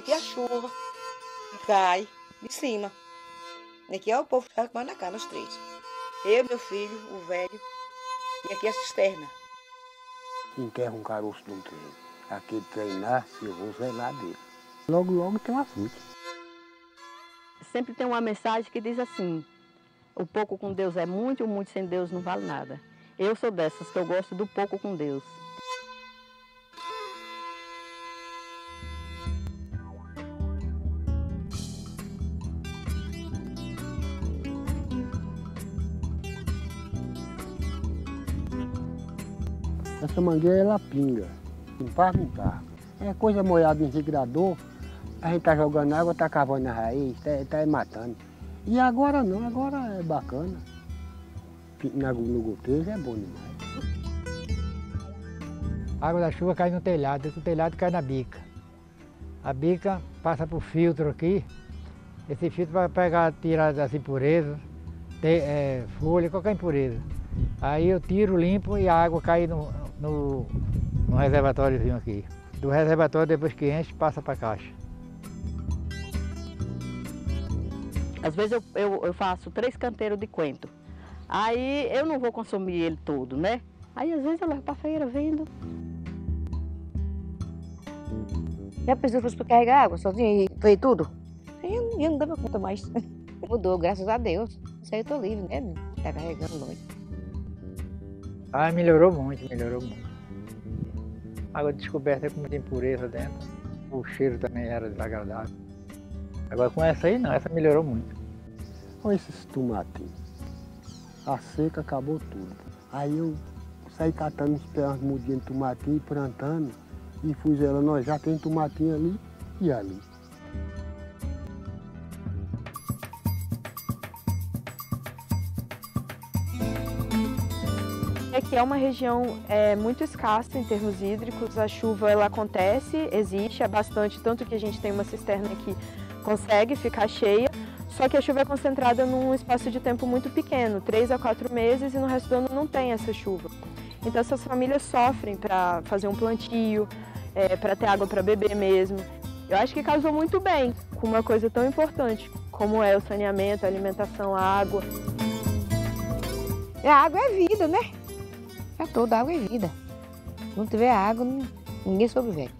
Aqui é a chuva que cai de cima. Aqui é o povo que está tomando na cara, os três. Eu, meu filho, o velho, e aqui a cisterna. Enterra um caroço de um trem. Aquele trem nasce, eu vou zelar dele. Logo, logo tem uma fruta. Sempre tem uma mensagem que diz assim: o pouco com Deus é muito, o muito sem Deus não vale nada. Eu sou dessas que eu gosto do pouco com Deus. Essa mangueira ela pinga, não faz não tá. É coisa molhada em regrador, a gente tá jogando água, tá cavando na raiz, tá, tá matando. E agora não, agora é bacana. Na, no gotejo é bom demais. A água da chuva cai no telhado, o telhado cai na bica. A bica passa por filtro aqui, esse filtro vai pegar, tirar das impurezas, ter, é, folha, qualquer impureza. Aí eu tiro, limpo e a água cai no, no, no reservatóriozinho aqui. Do reservatório, depois que enche, passa para a caixa. Às vezes eu, eu, eu faço três canteiros de coentro. Aí eu não vou consumir ele todo, né? Aí às vezes eu levo para feira vendo. Já pensou fosse para carregar água sozinha e foi tudo? Aí eu, eu não dava conta mais. Mudou, graças a Deus. Isso aí eu tô livre, né? Tá carregando noite. Ah, melhorou muito, melhorou muito. Água descoberta com muita impureza dentro. O cheiro também era desagradável. Agora com essa aí não, essa melhorou muito. Olha esses tomatinhos. A seca acabou tudo. Aí eu saí catando uns pedaços mudinhos de tomatinho e plantando. E fui zelando, nós já tem tomatinho ali e ali. Aqui é uma região é, muito escassa em termos hídricos, a chuva ela acontece, existe, é bastante, tanto que a gente tem uma cisterna que consegue ficar cheia, só que a chuva é concentrada num espaço de tempo muito pequeno, três a quatro meses, e no resto do ano não tem essa chuva. Então essas famílias sofrem para fazer um plantio, é, para ter água para beber mesmo. Eu acho que casou muito bem com uma coisa tão importante como é o saneamento, a alimentação, a água. A água é vida, né? É toda água é vida. Não tiver água, ninguém sobrevive.